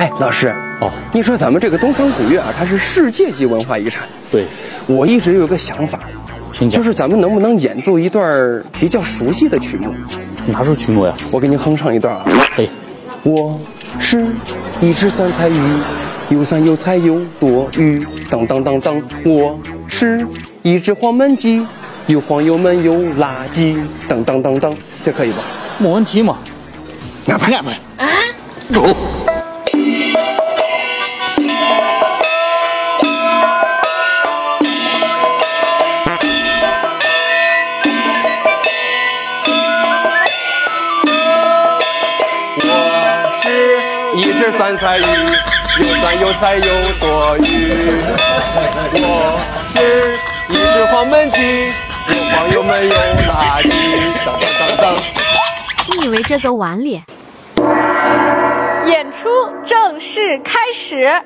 哎，老师，哦，你说咱们这个东方古乐啊，它是世界级文化遗产。对，我一直有个想法，就是咱们能不能演奏一段比较熟悉的曲目？哪首曲目呀？我给您哼唱一段啊。哎，我是一只酸菜鱼，又酸又菜又多余。当当当当，我是一只黄焖鸡，又黄又焖又垃圾。当当当当，这可以吧？没问题嘛。安排安排。走。我是一只酸菜鱼，又酸又菜又多余。我是一只黄焖鸡，又黄又闷又垃圾。你以为这就完了？演出正式开始。